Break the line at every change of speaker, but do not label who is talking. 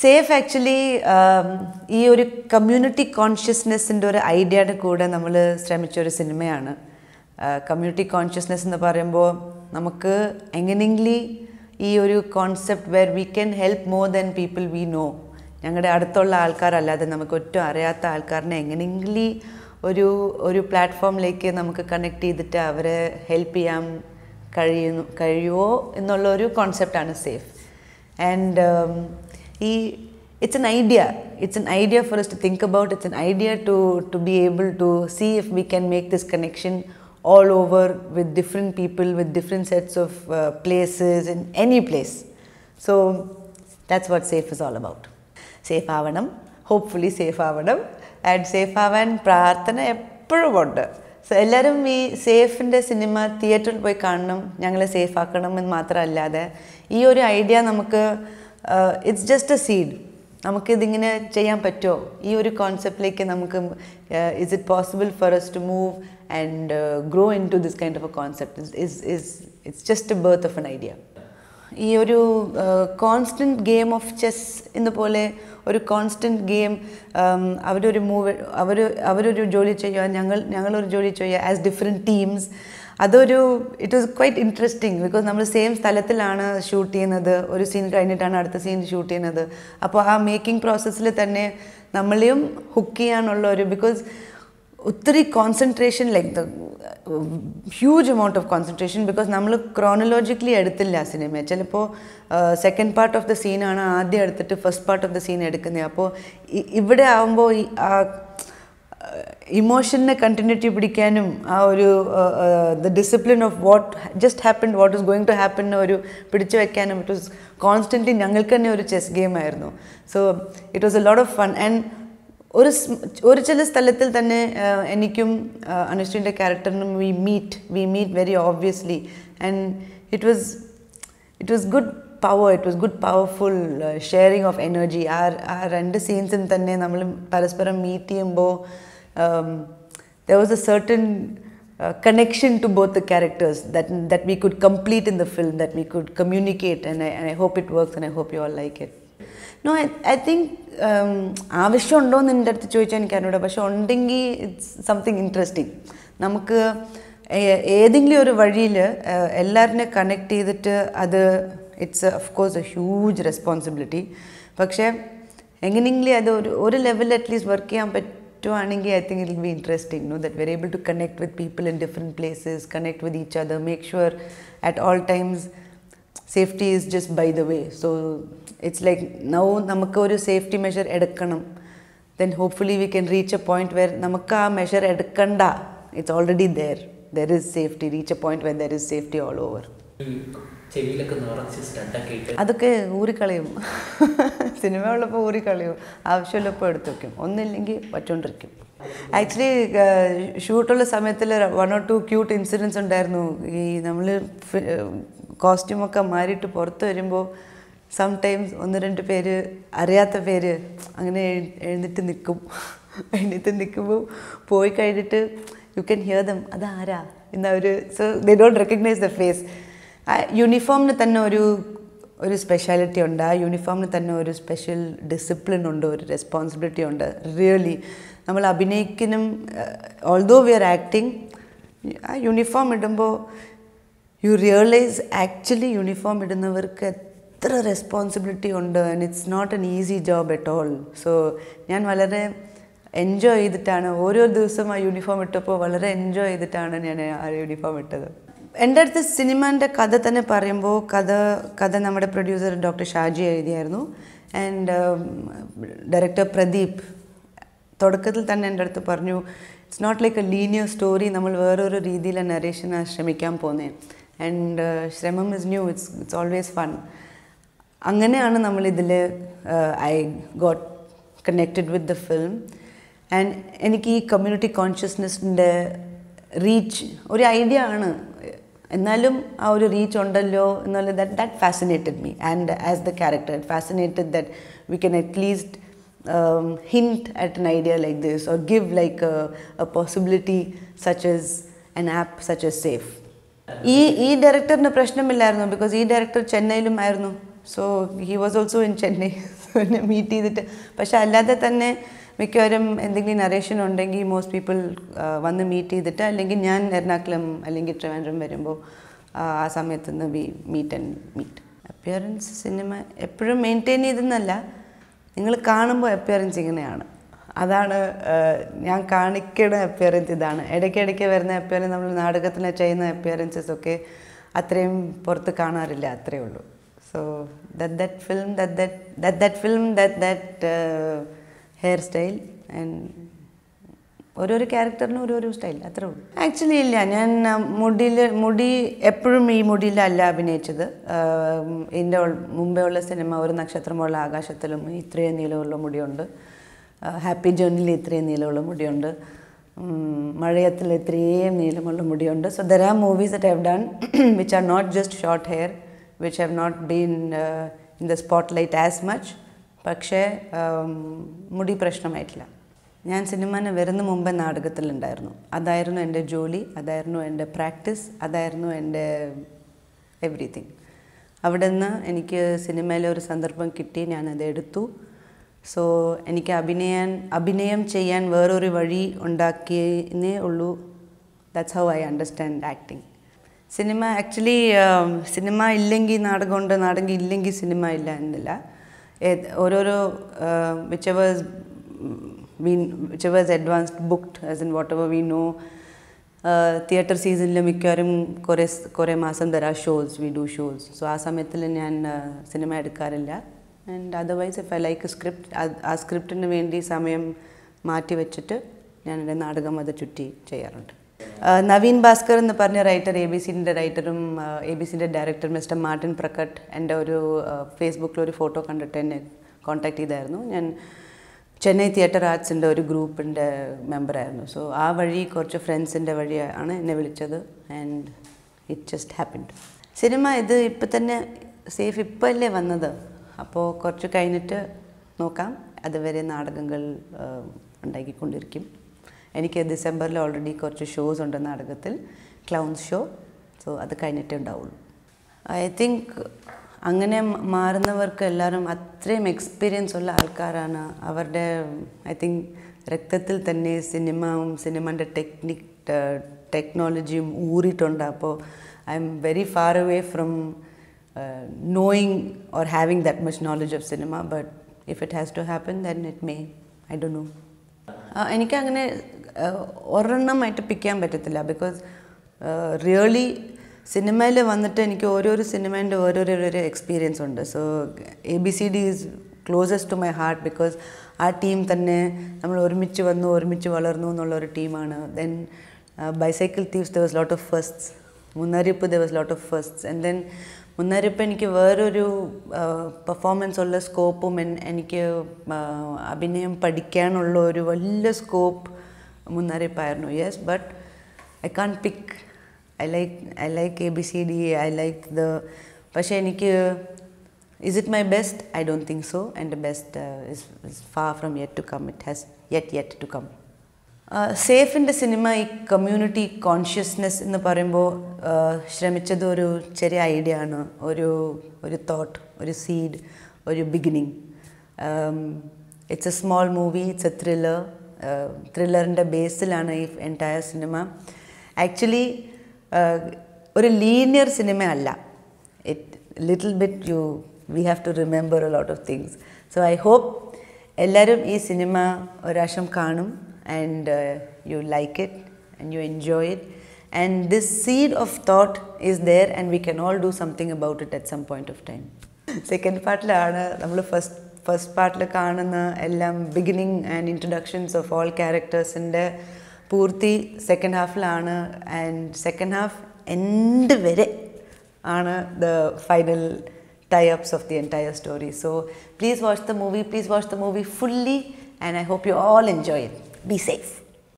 Safe actually ഈ ഒരു community കോൺഷ്യസ്നെസ്സിന്റെ ഒരു ഐഡിയയുടെ കൂടെ നമ്മൾ ശ്രമിച്ച ഒരു സിനിമയാണ്. കമ്മ്യൂണിറ്റി കോൺഷ്യസ്നെസ് എന്ന് പറയുമ്പോൾ നമുക്ക് എങ്ങനെയെങ്കിലും ഈ ഒരു concept where we can help more than people we know. ഞങ്ങളുടെ അടുത്തുള്ള ആൾക്കാരല്ലാതെ നമുക്ക് ഒറ്റ അറിയാത്ത ആൾക്കാരനെ എങ്ങനെയെങ്കിലും ഒരു ഒരു പ്ലാറ്റ്ഫോമിലേക്ക് നമുക്ക് കണക്ട് ചെയ്തിട്ട് അവരെ ഹെൽപ്പ് ചെയ്യാൻ കഴിയുന്നു കഴിയുമോ എന്നുള്ള ഒരു കോൺസെപ്റ്റാണ് സേഫ്. ആൻഡ് ഈ it's an idea it's an idea for us to think about it's an idea to to be able to see if we can make this connection all over with different people, with different sets of uh, places in any place. So that's what safe is all about. Safe ആവണം hopefully safe ആവണം and safe ആവാൻ പ്രാർത്ഥന എപ്പോഴും ഉണ്ട് എല്ലാവരും ഈ സേഫിന്റെ cinema തിയേറ്ററിൽ പോയി കാണണം ഞങ്ങളെ സേഫ് ആക്കണം എന്ന് മാത്രമല്ലാതെ ഈ ഒരു ഐഡിയ നമുക്ക് ഇറ്റ്സ് ജസ്റ്റ് എ സീഡ് നമുക്കിതിങ്ങനെ ചെയ്യാൻ പറ്റുമോ? ഈ ഒരു കോൺസെപ്റ്റിലേക്ക് നമുക്ക് is it possible for us to move and grow into this kind of a concept is is it's just a birth of an idea ഈ ഒരു കോൺസ്റ്റന്റ് ഗെയിം ഓഫ് ചെസ് എന്ന പോലെ ഒരു കോൺസ്റ്റന്റ് ഗെയിം അവരൊരു മൂവ് അവർ അവരൊരു ജോലി ചെയ്യുക ഞങ്ങൾ ഞങ്ങളൊരു ജോലി ചെയ്യുക ആസ് ഡിഫറെന്റ് ടീംസ് അതൊരു it was quite interesting because നമ്മൾ സെയിം സ്ഥലത്തിലാണ് ഷൂട്ട് ചെയ്യുന്നത്. ഒരു സീൻ കഴിഞ്ഞിട്ടാണ് അടുത്ത സീൻ ഷൂട്ട് ചെയ്യുന്നത്. അപ്പോൾ ആ മേക്കിംഗ് പ്രോസസ്സിൽ തന്നെ നമ്മളെയും ഹുക്ക് ചെയ്യാനുള്ള ഒരു ബിക്കോസ് ഒത്തിരി concentration like the huge amount of concentration because നമ്മൾ ക്രോണോളജിക്കലി എടുത്തില്ല സിനിമ ചിലപ്പോൾ സെക്കൻഡ് പാർട്ട് ഓഫ് ദ സീനാണ് ആദ്യം എടുത്തിട്ട് first part of the scene എടുക്കുന്നത് അപ്പോൾ ഇവിടെ ആകുമ്പോൾ ഈ ഇമോഷനെ കണ്ടിന്യൂറ്റി പിടിക്കാനും ആ ഒരു the discipline of what just happen what is going to happen ഒരു പിടിച്ചു വയ്ക്കാനും ഇറ്റ് വാസ് കോൺസ്റ്റന്റ്ലി ഞങ്ങൾക്ക് തന്നെ ഒരു ചെസ് ഗെയിം ആയിരുന്നു. So it was a lot of fun and ഒരു ഒരു ചില സ്ഥലത്തിൽ തന്നെ എനിക്കും അനുശ്രീന്റെ ക്യാരക്ടറിനും we meet we meet very obviously and it was it was good power it was good powerful sharing of energy ആ ആ രണ്ട് സീൻസും തന്നെ നമ്മൾ പരസ്പരം മീറ്റ് ചെയ്യുമ്പോൾ there was a certain connection to both the characters that that we could complete in the film that we could communicate and I, and I hope it works and I hope you all like it. No I think ആവശ്യമുണ്ടോ എന്ന് എന്റെ അടുത്ത് ചോദിച്ചാൽ എനിക്ക് അറിഞ്ഞൂടാ. പക്ഷെ ഉണ്ടെങ്കിൽ it's something interesting നമുക്ക് ഏതെങ്കിലും ഒരു വഴിയിൽ എല്ലാവരിനെ കണക്ട് ചെയ്തിട്ട് അത് it's of course a huge responsibility പക്ഷേ എങ്ങനെയെങ്കിലും അത് ഒരു ഒരു ലെവലിൽ അറ്റ്ലീസ്റ്റ് വർക്ക് ചെയ്യാൻ പറ്റുവാണെങ്കിൽ I think it will be interesting no that we're able to connect with people in different places connect with each other make sure at all times safety is just by the way so it's like now നമുക്ക് ഒരു safety measure എടുക്കണം. Then hopefully we can reach a point where നമുക്ക് ആ measure എടുക്കണ്ട. It's already there there is safety reach a point where there is safety all over അതൊക്കെ ഊറിക്കളയും cinema ഉള്ളപ്പോൾ ഊറിക്കളയും ആവശ്യമുള്ളപ്പോൾ എടുത്തു വയ്ക്കും ഒന്നില്ലെങ്കിൽ പറ്റോണ്ടിരിക്കും. ആക്ച്വലി ഷൂട്ടുള്ള സമയത്തിൽ one or two cute incidents ഉണ്ടായിരുന്നു. ഈ നമ്മൾ കോസ്റ്റ്യൂമൊക്കെ മാറിയിട്ട് പുറത്ത് വരുമ്പോൾ സം ടൈംസ് ഒന്ന് രണ്ട് പേര് അറിയാത്ത പേര് അങ്ങനെ എഴുന്നിട്ട് നിൽക്കും എഴുന്നിട്ട് നിൽക്കുമ്പോൾ പോയി കഴിഞ്ഞിട്ട് യു ക്യാൻ ഹിയർ ദം അതാരാ? എന്നവർ so they don't recognise the face യൂണിഫോമിന് തന്നെ ഒരു ഒരു സ്പെഷ്യാലിറ്റി ഉണ്ട്. ആ യൂണിഫോമിന് തന്നെ ഒരു സ്പെഷ്യൽ ഡിസിപ്ലിൻ ഉണ്ട് ഒരു റെസ്പോൺസിബിലിറ്റി ഉണ്ട്. റിയലി നമ്മൾ അഭിനയിക്കാനും ഓൾദോ വി ആർ ആക്ടിങ് ആ യൂണിഫോം ഇടുമ്പോൾ യു റിയലൈസ് ആക്ച്വലി യൂണിഫോം ഇടുന്നവർക്ക് എത്ര റെസ്പോൺസിബിലിറ്റി ഉണ്ട് and it's not an easy job at all so ഞാൻ വളരെ എൻജോയ് ചെയ്തിട്ടാണ് ഓരോ ദിവസവും ആ യൂണിഫോം ഇട്ടപ്പോൾ വളരെ എൻജോയ് ചെയ്തിട്ടാണ് ഞാൻ ആ യൂണിഫോം ഇട്ടത്. എന്റെ അടുത്ത് സിനിമേന്റെ കഥ തന്നെ പറയുമ്പോൾ കഥ കഥ നമ്മുടെ പ്രൊഡ്യൂസർ ഡോക്ടർ ഷാജി എഴുതിയായിരുന്നു. ആൻഡ് ഡയറക്ടർ പ്രദീപ് തുടക്കത്തിൽ തന്നെ എന്റെ അടുത്ത് പറഞ്ഞു it's not like a linear story നമ്മൾ വേറൊരു രീതിയിൽ നരേഷന് ശ്രമിക്കാൻ പോകുന്നത് ആൻഡ് ശ്രമം is new it's it's always fun അങ്ങനെയാണ് നമ്മളിതിൽ I got connected with the film and എനിക്ക് ഈ കമ്മ്യൂണിറ്റി കോൺഷ്യസ്നെസ്സിന്റെ റീച്ച് ഒരു ഐഡിയ ആണ്. എന്നാലും ആ ഒരു റീച്ച് ഉണ്ടല്ലോ എന്നുള്ള that that fascinated me and as the character it fascinated that we can at least hint at at idea idea like or give give a a possibility such as an app such as safe. ഈ ഈ ഡയറക്ടറിന് പ്രശ്നമില്ലായിരുന്നു because ഈ director ചെന്നൈയിലും ആയിരുന്നു. So he was also in Chennai എന്നെ meet ചെയ്തിട്ട്. പക്ഷെ അല്ലാതെ തന്നെ മിക്കവാറും എന്തെങ്കിലും നറേഷൻ ഉണ്ടെങ്കിൽ മോസ്റ്റ് പീപ്പിൾ വന്ന് മീറ്റ് ചെയ്തിട്ട് അല്ലെങ്കിൽ ഞാൻ എറണാകുളം അല്ലെങ്കിൽ ട്രിവാൻഡ്രം വരുമ്പോൾ ആ സമയത്ത് നിന്ന് we meet and meet appearance cinema എപ്പോഴും മെയിന്റെയിൻ ചെയ്തെന്നല്ല നിങ്ങൾ കാണുമ്പോൾ അപ്പിയറൻസ് ഇങ്ങനെയാണ്. അതാണ് ഞാൻ കാണിക്കണ അപ്പിയറൻസ് ഇതാണ്. ഇടയ്ക്കിടയ്ക്ക് വരുന്ന അപ്പിയറൻസ് നമ്മൾ നാടകത്തിൽ ചെയ്യുന്ന അപ്പിയറൻസസ് ഒക്കെ അത്രയും പുറത്ത് കാണാറില്ല അത്രയേ ഉള്ളൂ. So that that film that that that that film that that hair style and ഓരോരോ ക്യാരക്ടറിനും ഓരോരോ സ്റ്റൈൽ അത്രേ ഉള്ളൂ. ആക്ച്വലി ഇല്ല ഞാൻ മുടിയിൽ മുടി എപ്പോഴും ഈ മുടിയിലല്ല അഭിനയിച്ചത്. എന്റെ മുമ്പേ ഉള്ള സിനിമ ഒരു നക്ഷത്രമുള്ള ആകാശത്തിലും ഇത്രയും നീളമുള്ള മുടിയുണ്ട്. ഹാപ്പി ജോണിൽ ഇത്രയും നീളമുള്ള മുടിയുണ്ട്. മഴയത്തിൽ ഇത്രയും നീളമുള്ള മുടിയുണ്ട്. So there are movies that have done which are not just short hair which have not been in the spotlight as much പക്ഷേ മുടി പ്രശ്നമായിട്ടില്ല. ഞാൻ സിനിമന് വരുന്ന മുമ്പേ നാടകത്തിലുണ്ടായിരുന്നു. അതായിരുന്നു എന്റെ ജോലി അതായിരുന്നു എന്റെ പ്രാക്ടീസ് അതായിരുന്നു എന്റെ എവറിത്തിങ് അവിടെ നിന്ന് എനിക്ക് സിനിമയിലെ ഒരു സന്ദർഭം കിട്ടി ഞാനത് എടുത്തു. സോ എനിക്ക് അഭിനയാൻ അഭിനയം ചെയ്യാൻ വേറൊരു വഴി ഉണ്ടാക്കിയേ ഉള്ളൂ. That's how I understand acting cinema actually cinema ഇല്ലെങ്കിൽ നാടകമുണ്ട് നാടകം ഇല്ലെങ്കിൽ സിനിമ ഇല്ല എന്നില്ല. ഓരോരോ whichever's been whichever's advanced advanced booked as in whatever we know. Theatre സീസണിൽ മിക്കവാറും കുറേ കുറേ മാസം തരാ shows we do shows so ആ സമയത്തിൽ ഞാൻ സിനിമ എടുക്കാറില്ല. And otherwise if I like script ആ സ്ക്രിപ്റ്റിന് വേണ്ടി സമയം മാറ്റി വെച്ചിട്ട് ഞാൻ എന്റെ നാടകം അത് ചുറ്റി ചെയ്യാറുണ്ട്. നവീൻ ഭാസ്കർ എന്ന് പറഞ്ഞ റൈറ്റർ എ ബി സിന്റെ റൈറ്ററും എ ബി സിന്റെ ഡയറക്ടർ മിസ്റ്റർ മാർട്ടിൻ പ്രക്കട്ട് എന്റെ ഒരു ഫേസ്ബുക്കിൽ ഒരു ഫോട്ടോ കണ്ടിട്ട് എന്നെ കോൺടാക്ട് ചെയ്തായിരുന്നു. ഞാൻ ചെന്നൈ തിയേറ്റർ ആർട്സിന്റെ ഒരു ഗ്രൂപ്പിന്റെ മെമ്പറായിരുന്നു സോ ആ വഴി കുറച്ച് ഫ്രണ്ട്സിന്റെ വഴിയാണ് എന്നെ വിളിച്ചത്. And it just happened cinema ഇത് ഇപ്പം തന്നെ സേഫ് ഇപ്പം അല്ലേ വന്നത്? അപ്പോൾ കുറച്ച് കഴിഞ്ഞിട്ട് നോക്കാം. അതുവരെ നാടകങ്ങൾ ഉണ്ടാക്കിക്കൊണ്ടിരിക്കും. എനിക്ക് ഡിസംബറിൽ ഓൾറെഡി കുറച്ച് ഷോസ് ഉണ്ട് നാടകത്തിൽ ക്ലൗൺസ് ഷോ സോ അത് കഴിഞ്ഞിട്ടേ ഉണ്ടാവുള്ളൂ. ഐ തിങ്ക് അങ്ങനെ മാറുന്നവർക്ക് എല്ലാവരും അത്രയും എക്സ്പീരിയൻസ് ഉള്ള ആൾക്കാരാണ്. അവരുടെ ഐ തിങ്ക് രക്തത്തിൽ തന്നെ സിനിമയും സിനിമന്റെ ടെക്നിക് ടെക്നോളജിയും ഊറിയിട്ടുണ്ട്. അപ്പോൾ I'm very far away from knowing or having that much knowledge of cinema but if it has to happen then it may I Dr know എനിക്കങ്ങനെ ഒരെണ്ണമായിട്ട് ചെയ്യാൻ പറ്റത്തില്ല. ബിക്കോസ് റിയലി സിനിമയിൽ വന്നിട്ട് എനിക്ക് ഓരോരോ സിനിമേന്റെ ഓരോരോ എക്സ്പീരിയൻസ് ഉണ്ട്. So A B C D is closest to my heart because ആ ടീം തന്നെ നമ്മൾ ഒരുമിച്ച് വന്നു ഒരുമിച്ച് വളർന്നു എന്നുള്ള ഒരു ടീമാണ് then bicycle thieves the lot of firsts Munnariyippu the lot of firsts and then Munnariyippu എനിക്ക് വേറൊരു പെർഫോമൻസ് ഉള്ള സ്കോപ്പും എനിക്ക് അഭിനയം പഠിക്കാനുള്ള ഒരു വലിയ scope മുന്നറിയിപ്പായിരുന്നു yes but I can't pick I like I like A B C D I like the പക്ഷേ എനിക്ക് is it my best I don't think so എന്റെ best is is far from yet to come it has yet yet to come സേഫിന്റെ cinema ഈ community consciousness എന്ന് പറയുമ്പോൾ ശ്രമിച്ചത് ഒരു ചെറിയ idea ആണ്. ഒരു ഒരു തോട്ട് ഒരു സീഡ് ഒരു beginning it's a small movie it's a thriller ത്രില്ലറിന്റെ ബേസിലാണ് ഈ എന്റയർ സിനിമ ആക്ച്വലി ഒരു ലീനിയർ സിനിമ അല്ല. It little bit you we have to remember a lot of things so I hope എല്ലാവരും ഈ സിനിമ ഒരാശം കാണും and you like it and you enjoy it and this seed of thought is there and we can all do something about it at some point of time second പാർട്ടിലാണ് നമ്മൾ first first പാർട്ടിൽ കാണുന്ന എല്ലാം beginning and introductions of all ക്യാരക്ടേഴ്സിന്റെ പൂർത്തി second ഹാഫിലാണ് and second half end വരെ ആണ് the final tie-ups of the entire story. So please watch the movie. Please watch the movie fully, and I hope you all enjoy it. Be safe.